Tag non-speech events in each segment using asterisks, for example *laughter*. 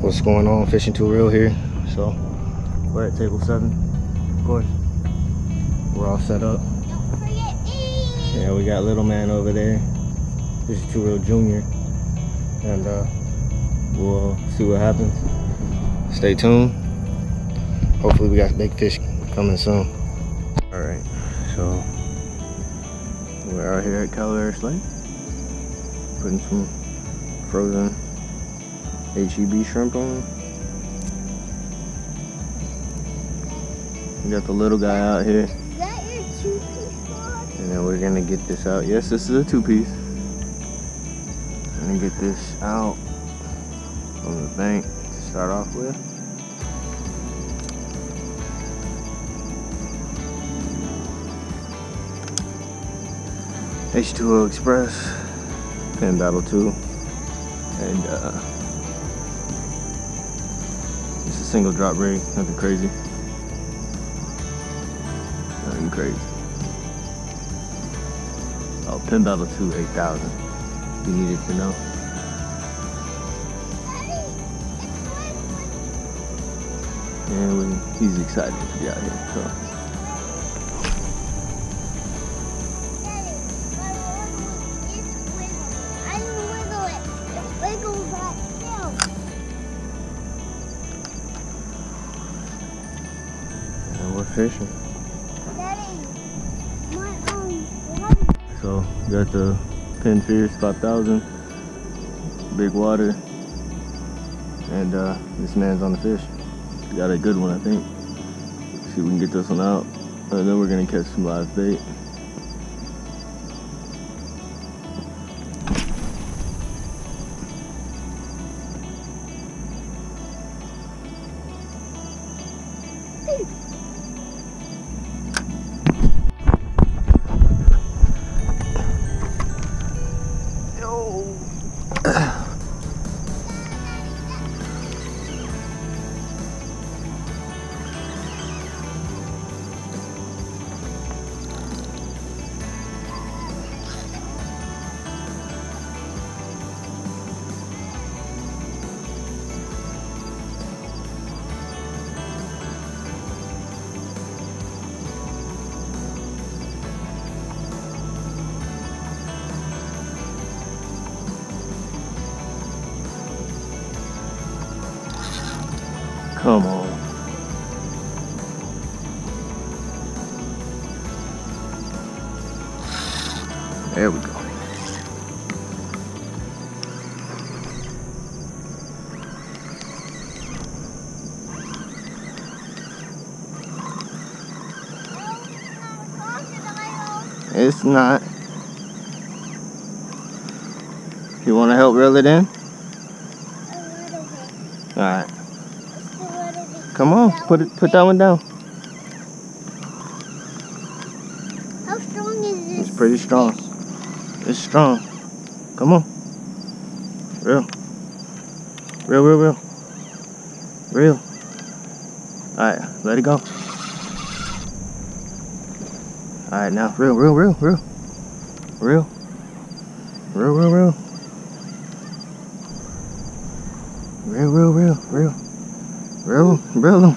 what's going on fishing too real here. So we're at table seven of course. We're all set up. Yeah we got little man over there. Fishing too real junior. And uh we'll see what happens. Stay tuned. Hopefully we got big fish coming soon. All right so we're out here at Calaveras Lake. Putting some frozen HEB shrimp on. We got the little guy out here. Is that your two-piece? And then we're gonna get this out. Yes, this is a two piece. Gonna get this out on the bank to start off with. H2O Xpress, Penn Battle 2, and uh, single drop rig, nothing crazy. Nothing crazy. Oh, Penn Battle 2 8000. You needed to know. And he's excited to be out here. So fishing. Daddy. So got the Penn Fierce 5000, big water, and uh, this man's on the fish. Got a good one, I think. See if we can get this one out, and then we're gonna catch some live bait. There we go. It's not. You want to help reel it in? All right. Come on, put it, put that one down. How strong is this? It's pretty strong. It's strong. Come on. Reel. Reel, reel, reel. Reel. Alright, let it go. Alright, now reel, reel, reel, reel. Reel. Reel, reel, reel. Reel, reel, reel, reel. Reel, reel them.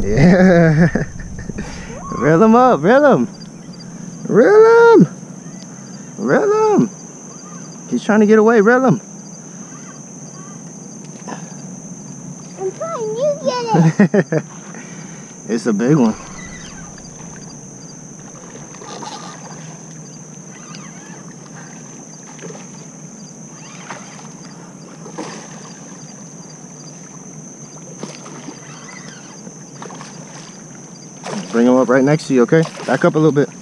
Yeah. *laughs* reel them up, reel them. Reel him! He's trying to get away, him! I'm trying. You get it. *laughs* it's a big one. Bring him up right next to you, okay? Back up a little bit.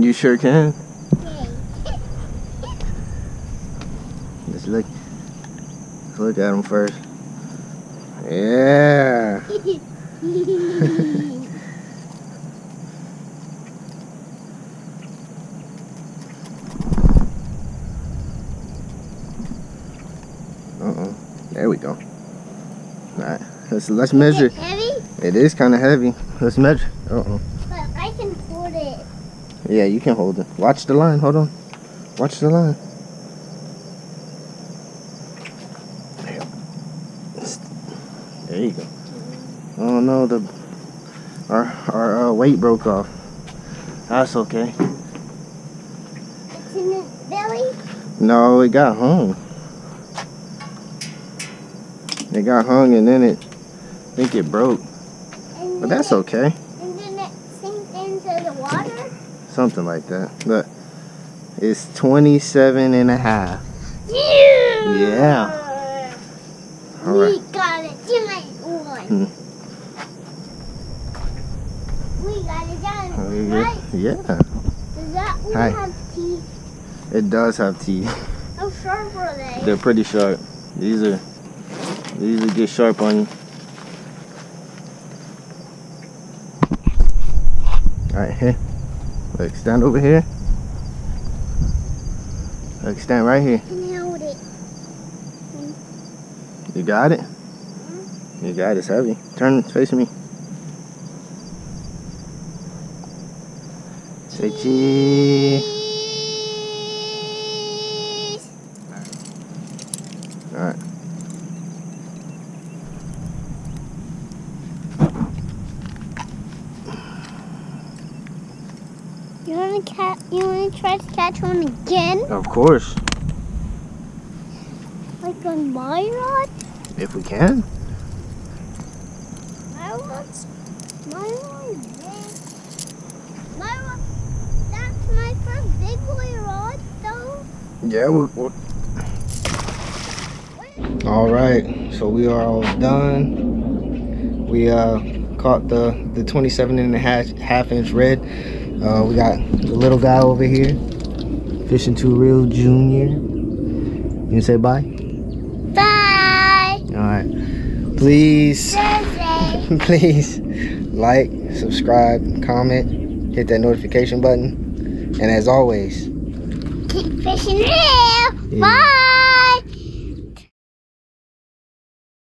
You sure can. *laughs* Let's look. Look at them first. Yeah. *laughs* Uh-oh. There we go. Alright. Let's let's measure. Is it heavy? It is kind of heavy. Let's measure. Uh-oh. But I can hold it. Yeah, you can hold it. Watch the line. Hold on. Watch the line. There you go. Oh no, the our our uh, weight broke off. That's okay. It's in the belly. No, it got hung. It got hung and then it, I think it broke. But that's okay. And then it sinks into the water. Something like that. Look, it's 27 and a half. Yeah. Yeah. All right. We got a giant one. Hmm. We got a giant one, right? Yeah, Does that one Hi. have teeth? it does have teeth. *laughs* How sharp are they? They're pretty sharp. These are, these usually get sharp on you. Alright, here. Look, stand over here. Look, stand right here. it. You got it? You got it. It's heavy. Turn, facing me. Say cheese. Alright. You wanna cat? You wanna try to catch one again, Of course. like on my rod? If we can. My rod's my rod. My rod. That's my first big boy rod, though. Yeah, we we All right, so we are all done. We uh caught the the 27 and a half half inch red. Uh, we got the little guy over here, fishing two real junior. You say bye. Bye. All right, please, *laughs* please like, subscribe, comment, hit that notification button, and as always, Keep fishing real. Yeah. Bye.